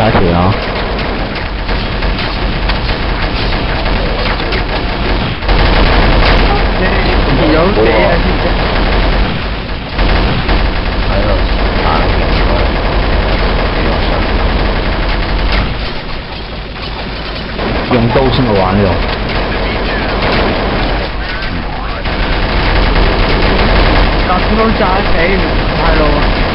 打水啊！用刀先么玩哟？打，太。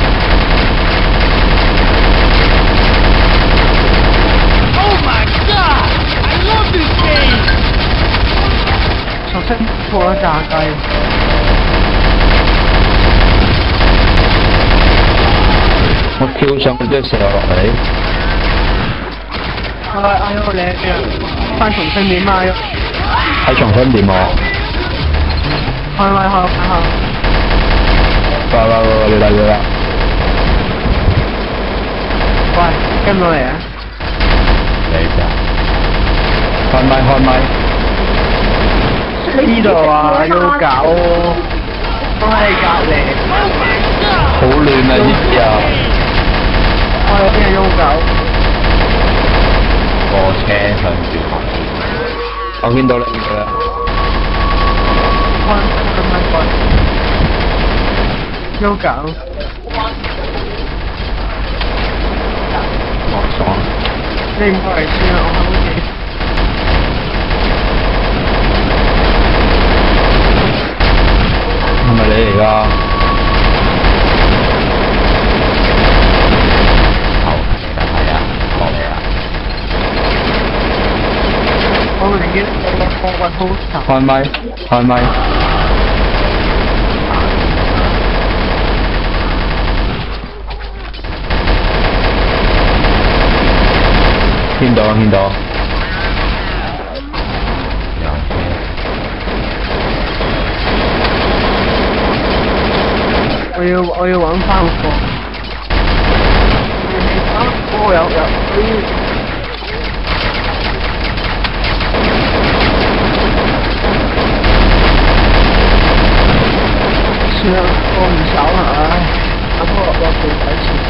熟悉錯咗炸雞，我跳上去即係射落嚟，哎哎呦你啊！翻重新點啊！喺重新點我。開咪開開開！喂喂喂喂，你嚟你啦！喂，跟唔到嚟啊！你咋？開咪開咪，呢度啊，要搞，我喺隔離，好亂啊呢啲啊！我有啲人要搞，貨車向住行。我见到啦，见到啦，開開咪開，要搞，哇爽！你唔過嚟先啊！我喺屋企。係咪你嚟㗎？好，係啊，落嚟啦！我已經我我好頭。開咪開咪，見到見到。我要我要揾翻個貨。啊！我有有。算啦，我唔手啦，唉，咁我落落地底先。